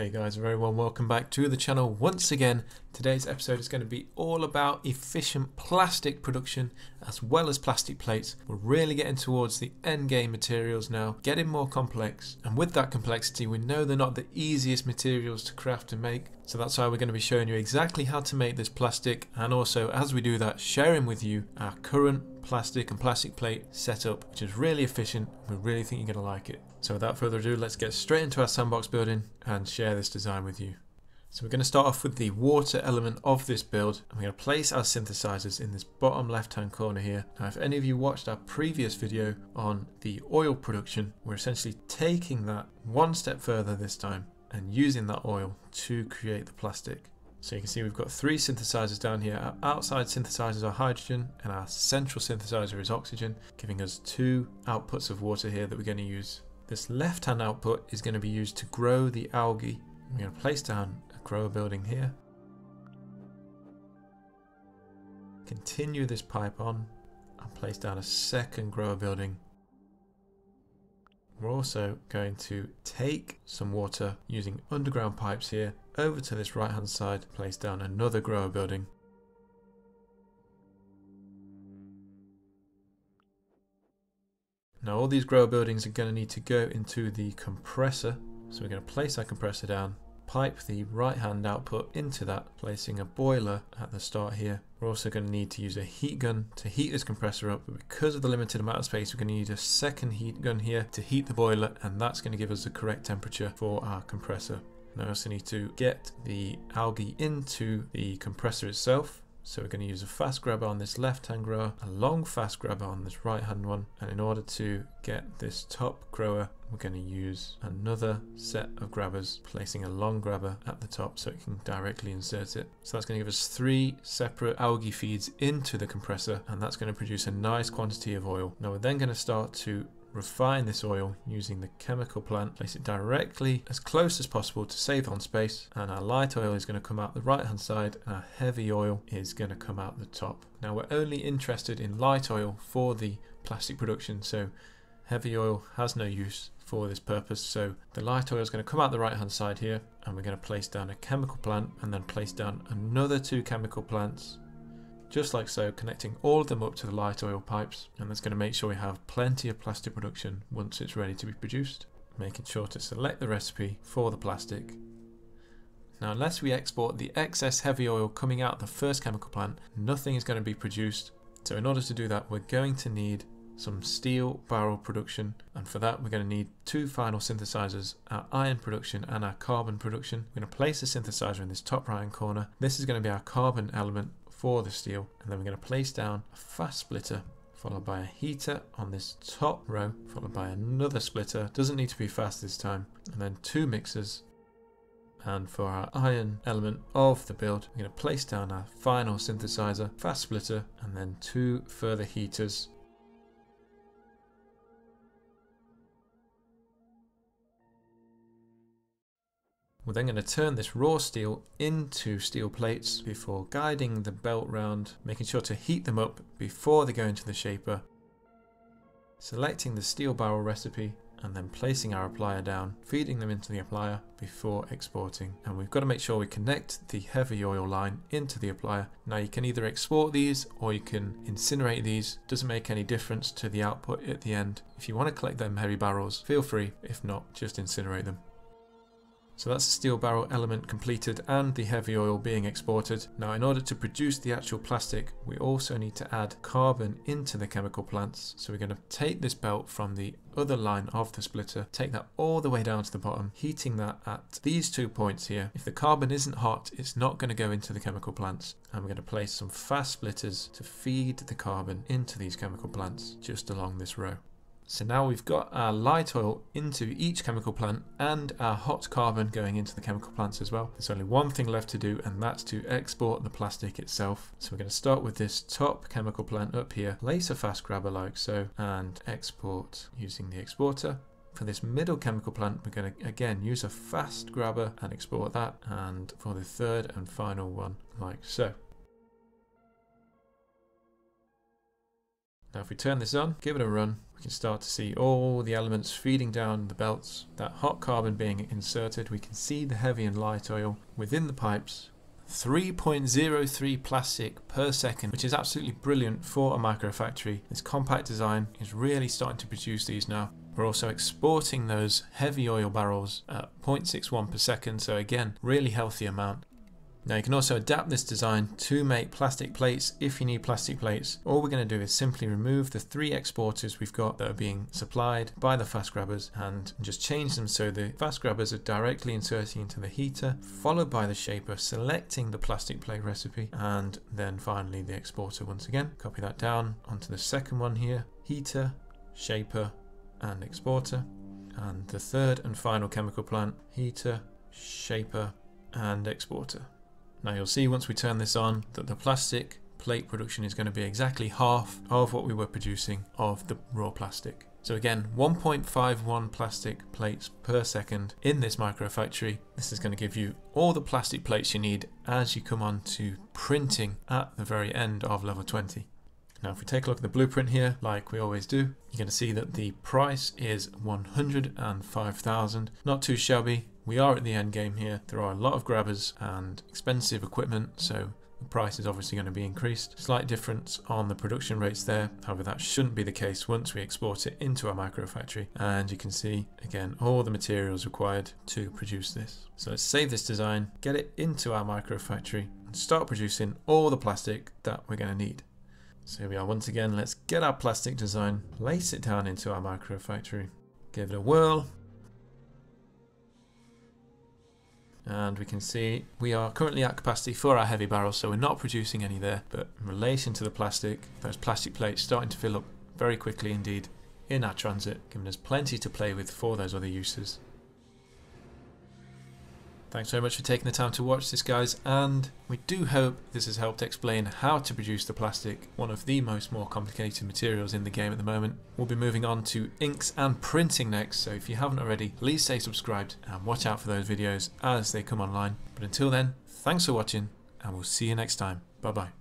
Hey guys, very warm welcome back to the channel once again. Today's episode is going to be all about efficient plastic production as well as plastic plates. We're really getting towards the end game materials now, getting more complex. And with that complexity, we know they're not the easiest materials to craft and make. So that's why we're going to be showing you exactly how to make this plastic and also as we do that, sharing with you our current plastic and plastic plate setup, which is really efficient. We really think you're going to like it. So without further ado, let's get straight into our sandbox building and share this design with you. So we're going to start off with the water element of this build. and we're going to place our synthesizers in this bottom left hand corner here. Now if any of you watched our previous video on the oil production, we're essentially taking that one step further this time and using that oil to create the plastic. So you can see we've got three synthesizers down here. Our outside synthesizers are hydrogen and our central synthesizer is oxygen, giving us two outputs of water here that we're going to use this left hand output is going to be used to grow the algae. I'm going to place down a grower building here. Continue this pipe on and place down a second grower building. We're also going to take some water using underground pipes here over to this right hand side, place down another grower building. Now all these grower buildings are going to need to go into the compressor. So we're going to place our compressor down, pipe the right hand output into that, placing a boiler at the start here. We're also going to need to use a heat gun to heat this compressor up, but because of the limited amount of space, we're going to need a second heat gun here to heat the boiler, and that's going to give us the correct temperature for our compressor. Now I also need to get the algae into the compressor itself. So we're going to use a fast grabber on this left hand grower, a long fast grabber on this right hand one. And in order to get this top grower, we're going to use another set of grabbers, placing a long grabber at the top so it can directly insert it. So that's going to give us three separate algae feeds into the compressor and that's going to produce a nice quantity of oil. Now we're then going to start to refine this oil using the chemical plant, place it directly as close as possible to save on space and our light oil is going to come out the right hand side and our heavy oil is going to come out the top. Now we're only interested in light oil for the plastic production so heavy oil has no use for this purpose so the light oil is going to come out the right hand side here and we're going to place down a chemical plant and then place down another two chemical plants just like so, connecting all of them up to the light oil pipes, and that's going to make sure we have plenty of plastic production once it's ready to be produced. Making sure to select the recipe for the plastic. Now unless we export the excess heavy oil coming out of the first chemical plant, nothing is going to be produced. So in order to do that, we're going to need some steel barrel production and for that we're going to need two final synthesizers our iron production and our carbon production we're going to place the synthesizer in this top right hand corner this is going to be our carbon element for the steel and then we're going to place down a fast splitter followed by a heater on this top row followed by another splitter. Doesn't need to be fast this time. And then two mixers. And for our iron element of the build we're going to place down our final synthesizer fast splitter and then two further heaters We're then going to turn this raw steel into steel plates before guiding the belt round, making sure to heat them up before they go into the shaper. Selecting the steel barrel recipe and then placing our applier down, feeding them into the applier before exporting. And we've got to make sure we connect the heavy oil line into the applier. Now you can either export these or you can incinerate these. Doesn't make any difference to the output at the end. If you want to collect them heavy barrels, feel free. If not, just incinerate them. So that's the steel barrel element completed and the heavy oil being exported. Now in order to produce the actual plastic, we also need to add carbon into the chemical plants. So we're going to take this belt from the other line of the splitter, take that all the way down to the bottom, heating that at these two points here. If the carbon isn't hot, it's not going to go into the chemical plants. And we're going to place some fast splitters to feed the carbon into these chemical plants just along this row. So now we've got our light oil into each chemical plant and our hot carbon going into the chemical plants as well. There's only one thing left to do and that's to export the plastic itself. So we're going to start with this top chemical plant up here, place a fast grabber like so and export using the exporter. For this middle chemical plant, we're going to again use a fast grabber and export that. And for the third and final one, like so. Now if we turn this on, give it a run, we can start to see all the elements feeding down the belts, that hot carbon being inserted, we can see the heavy and light oil within the pipes 3.03 plastic per second, which is absolutely brilliant for a micro factory. This compact design is really starting to produce these now. We're also exporting those heavy oil barrels at 0.61 per second, so again, really healthy amount. Now you can also adapt this design to make plastic plates if you need plastic plates. All we're going to do is simply remove the three exporters we've got that are being supplied by the fast grabbers and just change them so the fast grabbers are directly inserting into the heater, followed by the shaper selecting the plastic plate recipe and then finally the exporter once again. Copy that down onto the second one here, heater, shaper and exporter. And the third and final chemical plant, heater, shaper and exporter. Now you'll see once we turn this on that the plastic plate production is going to be exactly half of what we were producing of the raw plastic. So again, 1.51 plastic plates per second in this microfactory. This is going to give you all the plastic plates you need as you come on to printing at the very end of level 20. Now if we take a look at the blueprint here, like we always do, you're going to see that the price is 105,000. Not too shabby, we are at the end game here. There are a lot of grabbers and expensive equipment, so the price is obviously going to be increased. Slight difference on the production rates there, however that shouldn't be the case once we export it into our micro factory. And you can see again all the materials required to produce this. So let's save this design, get it into our micro factory and start producing all the plastic that we're going to need. So here we are once again, let's get our plastic design, place it down into our micro factory, give it a whirl, and we can see we are currently at capacity for our heavy barrels so we're not producing any there. But in relation to the plastic those plastic plates starting to fill up very quickly indeed in our transit giving us plenty to play with for those other uses Thanks very much for taking the time to watch this guys and we do hope this has helped explain how to produce the plastic, one of the most more complicated materials in the game at the moment. We'll be moving on to inks and printing next so if you haven't already please stay subscribed and watch out for those videos as they come online. But until then, thanks for watching and we'll see you next time. Bye bye.